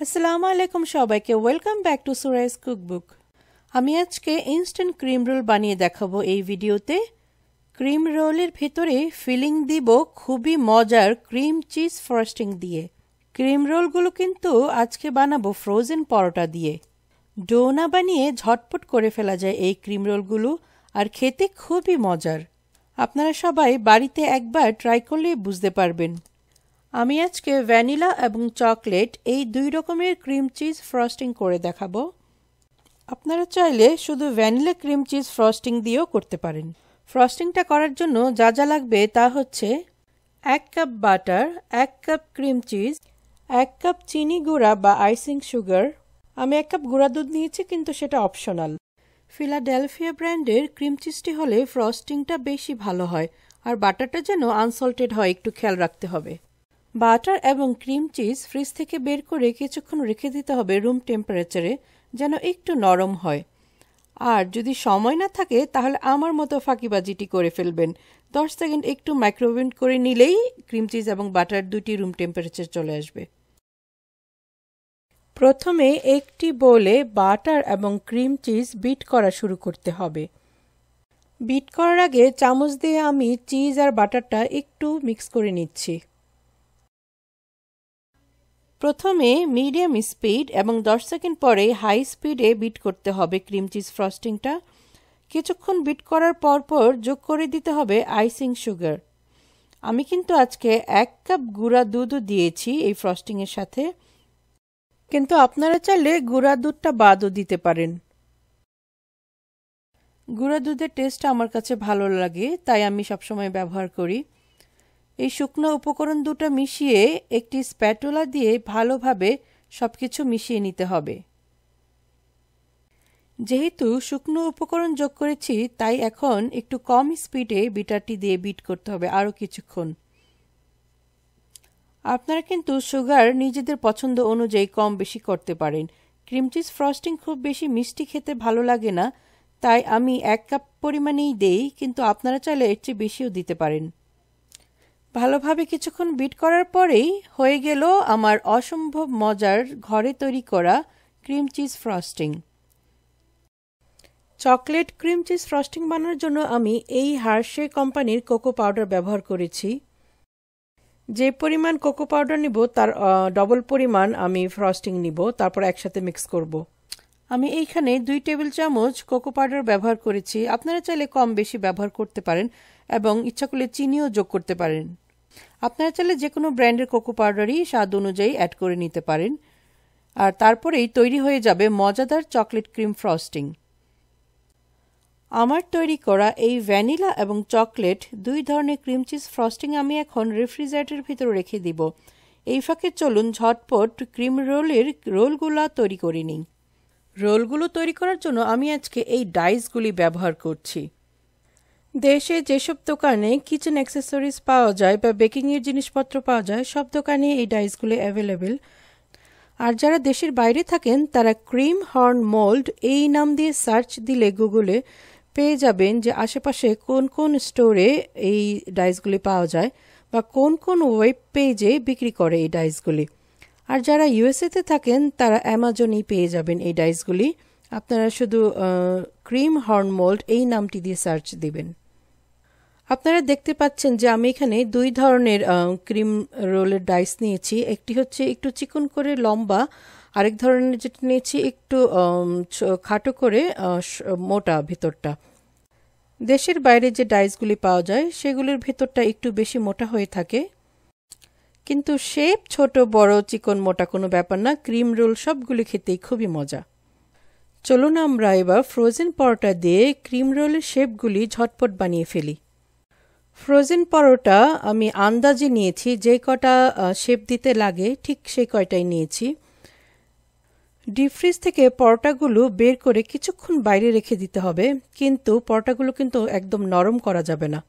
আসসালামু আলাইকুম সবাইকে ওয়েলকাম ব্যাক টু সুরাইস কুকবুক আমি আজকে ইনস্ট্যান্ট ক্রিম রোল বানিয়ে দেখাবো এই ভিডিওতে। ক্রিম রোলের ভেতরে ফিলিং দিব খুবই মজার ক্রিম চিজ ফ্রস্টিং দিয়ে। ক্রিম রোলগুলো কিন্তু আজকে বানাবো ফ্রোজেন পরোটা দিয়ে। ডো না বানিয়ে ঝটপট করে ফেলা যায় এই ক্রিম রোলগুলো আর খেতে খুবই মজার। আপনারা সবাই বাড়িতে একবার ট্রাই করলে বুঝতে পারবেন। আমি আজকে ভ্যানিলা এবং চকলেট এই দুই রকমের ক্রিম চিজ ফ্রস্টিং করে দেখাবো। আপনারা চাইলে শুধু ভ্যানিলা ক্রিম চিজ ফ্রস্টিং দিয়েও করতে পারেন। ফ্রস্টিংটা করার জন্য যা যা লাগবে তা হচ্ছে এক কাপ বাটার, এক কাপ ক্রিম চিজ, এক কাপ চিনি গুঁড়া বা আইসিং সুগার। আমি এক কাপ গুঁড়া দুধ নিয়েছি কিন্তু সেটা অপশনাল ফিলাডেলফিয়া ব্র্যান্ডের ক্রিম চিজটি হলে ফ্রস্টিংটা বেশি ভালো হয়, আর বাটারটা যেন আনসল্টেড হয়, একটু খেয়াল রাখতে হবে। বাটার এবং ক্রিম চিজ ফ্রিজ থেকে বের করে কিছুক্ষণ রেখে দিতে হবে রুম টেম্পারেচারে, যেন একটু নরম হয়। আর যদি সময় না থাকে, তাহলে আমার মতো ফাঁকিবাজিটি করে ফেলবেন। দশ সেকেন্ড একটু মাইক্রোওয়েভ করে নিলেই ক্রিম চিজ এবং বাটার দুটি রুম টেম্পারেচার চলে আসবে। প্রথমে একটি বোলে বাটার এবং ক্রিম চিজ বিট করা শুরু করতে হবে। বিট করার আগে চামচ দিয়ে আমি চিজ আর বাটারটা একটু মিক্স করে নিচ্ছি। প্রথমে মিডিয়াম স্পিড এবং দশ সেকেন্ড পরে হাই স্পিডে বিট করতে হবে ক্রিম চিজ ফ্রস্টিংটা। কিছুক্ষণ বিট করার পর পর যোগ করে দিতে হবে আইসিং সুগার। আমি কিন্তু আজকে এক কাপ গুঁড়া দুধও দিয়েছি এই ফ্রস্টিংয়ের সাথে। কিন্তু আপনারা চাইলে গুঁড়া দুধটা বাদও দিতে পারেন। গুঁড়া দুধের টেস্টটা আমার কাছে ভালো লাগে, তাই আমি সবসময় ব্যবহার করি। এই শুকনো উপকরণ দুটো মিশিয়ে একটি স্প্যাটুলা দিয়ে ভালোভাবে সবকিছু মিশিয়ে নিতে হবে। যেহেতু শুকনো উপকরণ যোগ করেছি, তাই এখন একটু কম স্পিডে বিটারটি দিয়ে বিট করতে হবে আরও কিছুক্ষণ। আপনারা কিন্তু সুগার নিজেদের পছন্দ অনুযায়ী কম বেশি করতে পারেন। ক্রিম চিজ ফ্রস্টিং খুব বেশি মিষ্টি খেতে ভালো লাগে না, তাই আমি এক কাপ পরিমাণেই দেই, কিন্তু আপনারা চাইলে এর চেয়ে বেশিও দিতে পারেন। ভালোভাবে কিছুক্ষণ বিট করার পরেই হয়ে গেল আমার অসম্ভব মজার ঘরে তৈরি করা cream cheese frosting. Chocolate cream cheese frosting বানানোর জন্য আমি এই হার্শে কোম্পানির কোকো পাউডার ব্যবহার করেছি। যে পরিমাণ কোকো পাউডার নিব তার ডবল পরিমাণ আমি ফ্রস্টিং নিব, তারপর একসাথে মিক্স করব। আমি এইখানে দুই টেবিল চামচ কোকো পাউডার ব্যবহার করেছি। আপনারা চাইলে কম বেশি ব্যবহার করতে পারেন এবং ইচ্ছা করলে চিনিও যোগ করতে পারেন। আপনারা চাইলে যে কোনো ব্র্যান্ডের কোকো পাউডারই স্বাদ অনুযায়ী অ্যাড করে নিতে পারেন। আর তারপরেই তৈরি হয়ে যাবে মজাদার চকলেট ক্রিম ফ্রস্টিং আমার তৈরি করা এই ভ্যানিলা এবং চকলেট দুই ধরনের ক্রিম চিজ ফ্রস্টিং আমি এখন রেফ্রিজারেটরের ভিতরে রেখে দিব। এই ফাঁকে চলুন ঝটপট ক্রিম রোলের রোলগুলা তৈরি করে নিই। রোলগুলো তৈরি করার জন্য আমি আজকে এই ডাইসগুলি ব্যবহার করছি। দেশে যেসব দোকানে কিচেন অ্যাক্সেসরিজ পাওয়া যায় বা বেকিংয়ের জিনিসপত্র পাওয়া যায়, সব দোকানে এই ডাইসগুলি অ্যাভেলেবেল আর যারা দেশের বাইরে থাকেন, তারা ক্রিম হর্ন মোল্ড এই নাম দিয়ে সার্চ দিলে গুগলে পেয়ে যাবেন যে আশেপাশে কোন কোন স্টোরে এই ডাইসগুলি পাওয়া যায় বা কোন কোন ওয়েব পেজে বিক্রি করে এই ডাইসগুলি আর যারা ইউএসএতে থাকেন, তারা অ্যামাজনেই পেয়ে যাবেন এই ডাইসগুলি আপনারা শুধু ক্রিম হর্ন মোল্ড এই নামটি দিয়ে সার্চ দিবেন। আপনারা দেখতে পাচ্ছেন যে আমি এখানে দুই ধরনের ক্রিম রোলের ডাইস নিয়েছি। একটি হচ্ছে একটু চিকন করে লম্বা, আরেক ধরনের যেটা নিয়েছি একটু খাটো করে মোটা ভেতরটা। দেশের বাইরে যে ডাইসগুলি পাওয়া যায়, সেগুলির ভেতরটা একটু বেশি মোটা হয়ে থাকে। কিন্তু শেপ ছোট, বড়, চিকন, মোটা কোনো ব্যাপার না, ক্রিম রোল সবগুলি খেতেই খুবই মজা। চলুন আমরা এবার ফ্রোজেন পরোটা দিয়ে ক্রিম রোলের শেপগুলি ঝটপট বানিয়ে ফেলি। ফ্রোজেন পরোটা আমি আন্দাজে নিয়েছি, যে কটা শেপ দিতে লাগে, ঠিক সেই কয়টাই নিয়েছি। ডিপ ফ্রিজ থেকে পরোটাগুলো বের করে কিছুক্ষণ বাইরে রেখে দিতে হবে, কিন্তু পরোটাগুলো কিন্তু একদম নরম করা যাবে না।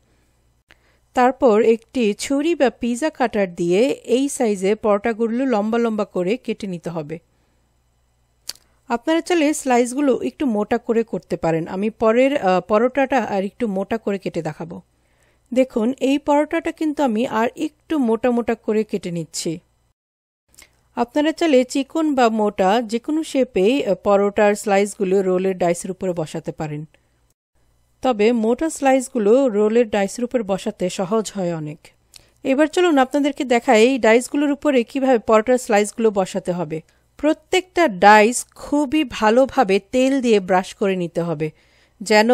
তারপর একটি ছুরি বা পিজা কাটার দিয়ে এই সাইজে পরোটাগুলো লম্বা লম্বা করে কেটে নিতে হবে। আপনারা চাইলে স্লাইসগুলো একটু মোটা করে করতে পারেন। আমি পরের পরোটাটা আর একটু মোটা করে কেটে দেখাবো। দেখুন, এই পরোটাটা কিন্তু আমি আর একটু মোটা মোটা করে কেটে নিচ্ছি। আপনারা চাইলে চিকন বা মোটা যে কোনো শেপেই পরোটার স্লাইসগুলো রোলের ডাইসের উপরে বসাতে পারেন। তবে মোটা স্লাইসগুলো রোলের ডাইসের উপর বসাতে সহজ হয় অনেক। এবার চলুন আপনাদেরকে দেখাই এই ডাইসগুলোর উপরে কীভাবে পরোটার স্লাইসগুলো বসাতে হবে। প্রত্যেকটা ডাইস খুবই ভালোভাবে তেল দিয়ে ব্রাশ করে নিতে হবে। যেন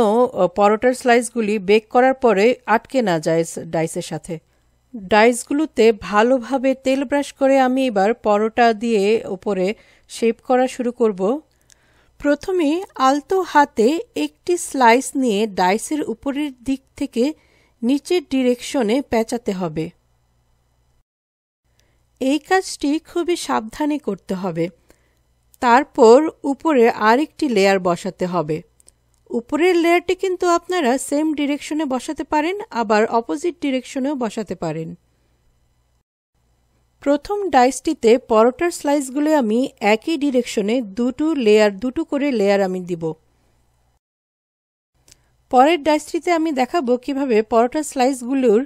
পরোটার স্লাইসগুলি বেক করার পরে আটকে না যায় ডাইসের সাথে। ডাইসগুলোতে ভালোভাবে তেল ব্রাশ করে আমি এবার পরোটা দিয়ে ওপরে শেপ করা শুরু করব। প্রথমে আলতো হাতে একটি স্লাইস নিয়ে ডাইসের উপরের দিক থেকে নিচের ডিরেকশনে পেঁচাতে হবে। এই কাজটি খুবই সাবধানে করতে হবে। তারপর উপরে আরেকটি লেয়ার বসাতে হবে। উপরের লেয়ারটি কিন্তু আপনারা সেম ডিরেকশনে বসাতে পারেন, আবার অপোজিট ডিরেকশনেও বসাতে পারেন। প্রথম ডাইসটিতে পরোটার স্লাইসগুলো আমি একই ডিরেকশনে দুটো লেয়ার দুটো করে লেয়ার আমি দিব। পরের ডাইসটিতে আমি দেখাবো কীভাবে পরোটার স্লাইসগুলোর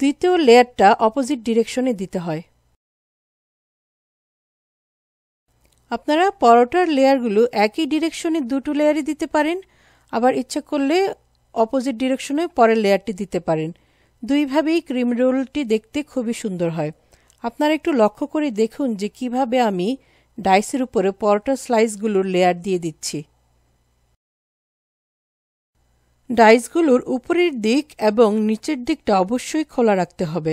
দ্বিতীয় লেয়ারটা অপোজিট ডিরেকশনে দিতে হয়। আপনারা পরোটার লেয়ারগুলো একই ডিরেকশনে দুটো লেয়ারই দিতে পারেন, আবার ইচ্ছা করলে অপোজিট ডিরেকশনে পরের লেয়ারটি দিতে পারেন। দুইভাবেই ক্রিম রোলটি দেখতে খুবই সুন্দর হয়। আপনারা একটু লক্ষ্য করে দেখুন যে কীভাবে আমি ডাইসের উপরে পরোটার স্লাইসগুলোর লেয়ার দিয়ে দিচ্ছি। ডাইসগুলোর উপরের দিক এবং নিচের দিকটা অবশ্যই খোলা রাখতে হবে।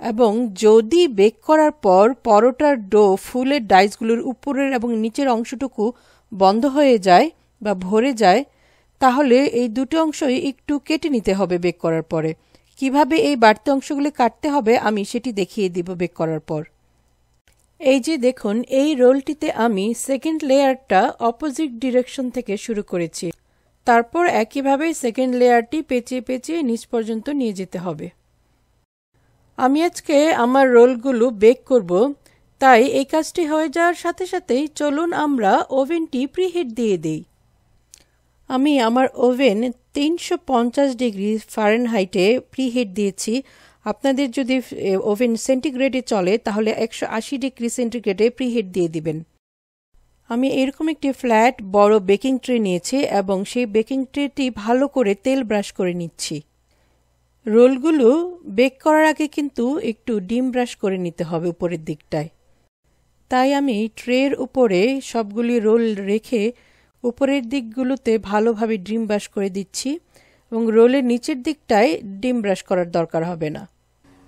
এবং যদি বেক করার পর পরোটার ডো ফুলের ডাইসগুলোর উপরের এবং নিচের অংশটুকু বন্ধ হয়ে যায় বা ভরে যায়, তাহলে এই দুটো অংশই একটু কেটে নিতে হবে বেক করার পরে। কীভাবে এই বাড়তি অংশগুলি কাটতে হবে আমি সেটি দেখিয়ে দিব বেক করার পর। এই যে দেখুন, এই রোলটিতে আমি সেকেন্ড লেয়ারটা অপোজিট ডিরেকশন থেকে শুরু করেছি। তারপর একইভাবে সেকেন্ড লেয়ারটি পেঁচিয়ে পেঁচিয়ে নিচ পর্যন্ত নিয়ে যেতে হবে। আমি আজকে আমার রোলগুলো বেক করব, তাই এই কাজটি হয়ে যাওয়ার সাথে সাথেই চলুন আমরা ওভেনটি প্রিহিট দিয়ে দিই। আমি আমার ওভেন তিনশো পঞ্চাশ ডিগ্রি ফারেনহাইটে প্রিহিট দিয়েছি। আপনাদের যদি ওভেন সেন্টিগ্রেডে চলে, তাহলে একশো আশি ডিগ্রি সেন্টিগ্রেডে প্রিহিট দিয়ে দিবেন। আমি এরকম একটি ফ্ল্যাট বড় বেকিং ট্রে নিয়েছি এবং সেই বেকিং ট্রেটি ভালো করে তেল ব্রাশ করে নিচ্ছি। রোলগুলো বেক করার আগে কিন্তু একটু ডিম ব্রাশ করে নিতে হবে উপরের দিকটায়। তাই আমি ট্রের উপরে সবগুলি রোল রেখে উপরের দিকগুলোতে ভালোভাবে ডিম ব্রাশ করে দিচ্ছি এবং রোলের নিচের দিকটায় ডিম ব্রাশ করার দরকার হবে না।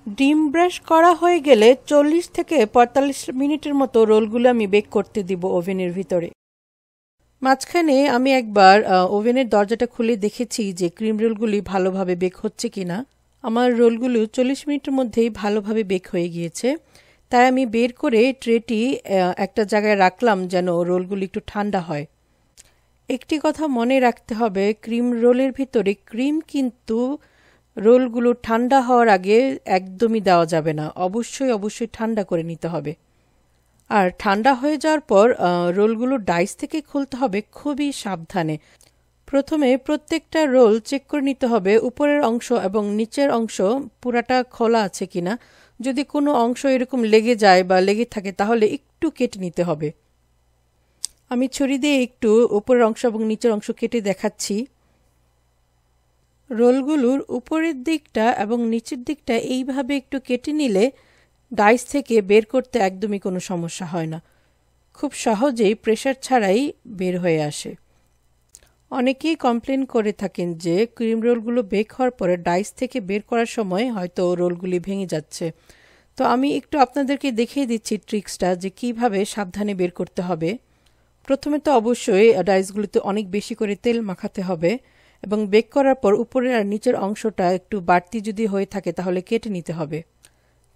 ডিম ব্রাশ করা হয়ে গেলে চল্লিশ থেকে পঁয়তাল্লিশ মিনিটের মতো রোলগুলো আমি বেক করতে দিব ওভেনের ভিতরে। মাঝখানে আমি একবার ওভেনের দরজাটা খুলে দেখেছি যে ক্রিম রোলগুলি ভালোভাবে বেক হচ্ছে কিনা। আমার রোলগুলো চল্লিশ মিনিটের মধ্যেই ভালোভাবে বেক হয়ে গিয়েছে। তাই আমি বের করে ট্রেটি একটা জায়গায় রাখলাম যেন রোলগুলি একটু ঠান্ডা হয়। একটি কথা মনে রাখতে হবে, ক্রিম রোলের ভিতরে ক্রিম কিন্তু রোলগুলো ঠান্ডা হওয়ার আগে একদমই দেওয়া যাবে না। অবশ্যই অবশ্যই ঠান্ডা করে নিতে হবে। আর ঠান্ডা হয়ে যাওয়ার পর রোলগুলো ডাইস থেকে খুলতে হবে খুবই সাবধানে। প্রথমে প্রত্যেকটা রোল চেক করে নিতে হবে উপরের অংশ এবং নিচের অংশ পুরাটা খোলা আছে কিনা। যদি কোনো অংশ এরকম লেগে যায় বা লেগে থাকে, তাহলে একটু কেটে নিতে হবে। আমি ছুরি দিয়ে একটু উপরের অংশ এবং নিচের অংশ কেটে দেখাচ্ছি। রোলগুলোর উপরের দিকটা এবং নিচের দিকটা এইভাবে একটু কেটে নিলে ডাইস থেকে বের করতে একদমই কোনো সমস্যা হয় না। খুব সহজেই প্রেশার ছাড়াই বের হয়ে আসে। অনেকেই কমপ্লেন করে থাকেন যে, ক্রিম রোলগুলো বেক হওয়ার পরে ডাইস থেকে বের করার সময় হয়তো রোলগুলি ভেঙে যাচ্ছে। তো আমি একটু আপনাদেরকে দেখিয়ে দিচ্ছি ট্রিক্সটা যে, কীভাবে সাবধানে বের করতে হবে। প্রথমে তো অবশ্যই ডাইসগুলিতে অনেক বেশি করে তেল মাখাতে হবে এবং বেক করার পর উপরের আর নিচের অংশটা একটু বাড়তি যদি হয়ে থাকে তাহলে কেটে নিতে হবে।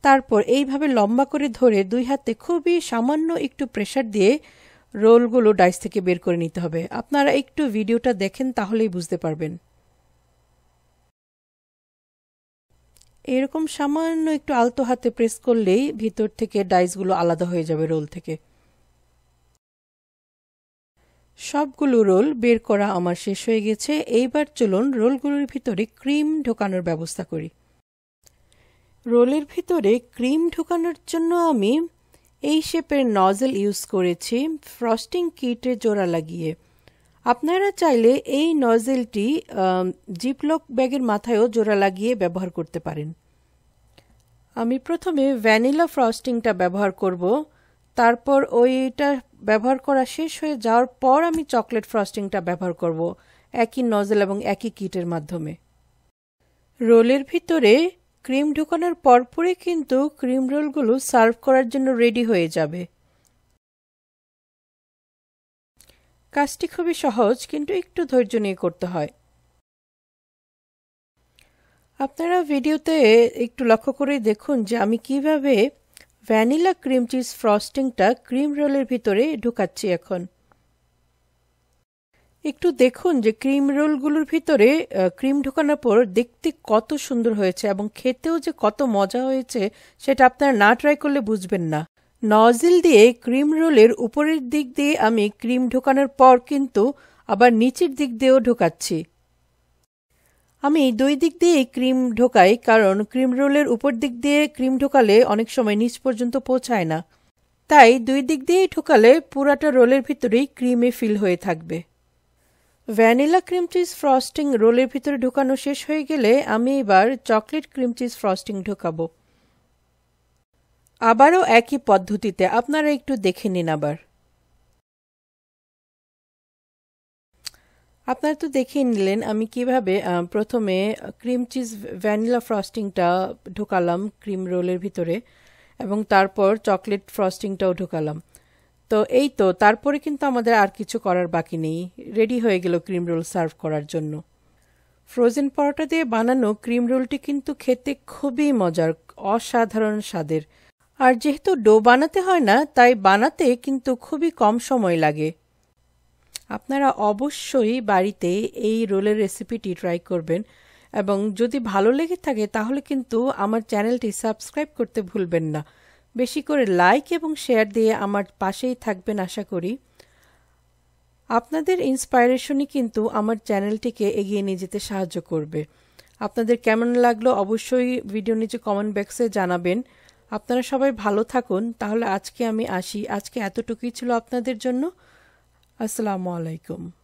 তারপর এইভাবে লম্বা করে ধরে দুই হাতে খুবই সামান্য একটু প্রেশার দিয়ে রোলগুলো ডাইস থেকে বের করে নিতে হবে। আপনারা একটু ভিডিওটা দেখেন, তাহলেই বুঝতে পারবেন। এরকম সামান্য একটু আলতো হাতে প্রেস করলেই ভিতর থেকে ডাইসগুলো আলাদা হয়ে যাবে রোল থেকে। সবগুলো রোল বের করা আমার শেষ হয়ে গেছে। এইবার চলুন রোলগুলোর ভিতরে ক্রিম ঢোকানোর ব্যবস্থা করি। রোলের ভিতরে ক্রিম ঢোকানোর জন্য আমি এই শেপের নজেল ইউজ করেছি, ফ্রস্টিং কিটে জোড়া লাগিয়ে। আপনারা চাইলে এই নজেলটি জিপলক ব্যাগের মাথায়ও জোড়া লাগিয়ে ব্যবহার করতে পারেন। আমি প্রথমে ভ্যানিলা ফ্রস্টিংটা ব্যবহার করব, তারপর ওইটা ব্যবহার করা শেষ হয়ে যাওয়ার পর আমি চকলেট ফ্রস্টিংটা ব্যবহার করব, একই নজেল এবং একই কিটের মাধ্যমে। রোলের ভিতরে ক্রিম ঢুকানোর পরপরই কিন্তু ক্রিম রোলগুলো সার্ভ করার জন্য রেডি হয়ে যাবে। কাজটি খুবই সহজ, কিন্তু একটু ধৈর্য নিয়ে করতে হয়। আপনারা ভিডিওতে একটু লক্ষ্য করে দেখুন যে আমি কীভাবে ভ্যানিলা ক্রিম চিজ ফ্রস্টিংটা ক্রিম রোলের ভিতরে ঢুকাচ্ছি এখন। একটু দেখুন যে ক্রিম রোলগুলোর ভিতরে ক্রিম ঢোকানোর পর দেখতে কত সুন্দর হয়েছে এবং খেতেও যে কত মজা হয়েছে, সেটা আপনারা না ট্রাই করলে বুঝবেন না। নজিল দিয়ে ক্রিম রোলের উপরের দিক দিয়ে আমি ক্রিম ঢোকানোর পর কিন্তু আবার নিচের দিক দিয়েও ঢোকাচ্ছি। আমি দুই দিক দিয়েই ক্রিম ঢোকাই, কারণ ক্রিম রোলের উপর দিক দিয়ে ক্রিম ঢোকালে অনেক সময় নিচ পর্যন্ত পৌঁছায় না। তাই দুই দিক দিয়েই ঢোকালে পুরাটা রোলের ভিতরেই ক্রিমে ফিল হয়ে থাকবে। ভ্যানিলা ক্রিম চিজ ফ্রস্টিং রোলের ভিতরে ঢোকানো শেষ হয়ে গেলে আমি এবার চকলেট ক্রিম চিজ ফ্রস্টিং ঢোকাবো। আবারও একই পদ্ধতিতে আপনারা একটু দেখে নিন আবার। আপনারা তো দেখেই নিলেন আমি কীভাবে প্রথমে ক্রিম চিজ ভ্যানিলা ফ্রস্টিংটা ঢোকালাম ক্রিম রোলের ভিতরে এবং তারপর চকলেট ফ্রস্টিংটাও ঢোকালাম। তো এই তো, তারপরে কিন্তু আমাদের আর কিছু করার বাকি নেই। রেডি হয়ে গেল ক্রিম রোল সার্ভ করার জন্য। ফ্রোজেন পরোটা দিয়ে বানানো ক্রিম রোলটি কিন্তু খেতে খুবই মজার, অসাধারণ স্বাদের। আর যেহেতু ডো বানাতে হয় না, তাই বানাতে কিন্তু খুবই কম সময় লাগে। আপনারা অবশ্যই বাড়িতে এই রোলের রেসিপিটি ট্রাই করবেন। এবং যদি ভালো লেগে থাকে, তাহলে কিন্তু আমার চ্যানেলটি সাবস্ক্রাইব করতে ভুলবেন না। বেশি করে লাইক এবং শেয়ার দিয়ে আমার পাশেই থাকবেন আশা করি। আপনাদের ইন্সপায়ারেশনই কিন্তু আমার চ্যানেলটিকে এগিয়ে নিয়ে যেতে সাহায্য করবে। আপনাদের কেমন লাগল অবশ্যই ভিডিও নিচে কমেন্ট বক্সে জানাবেন। আপনারা সবাই ভালো থাকুন। তাহলে আজকে আমি আসি। আজকে এতটুকুই ছিল আপনাদের জন্য। আসসালামু আলাইকুম।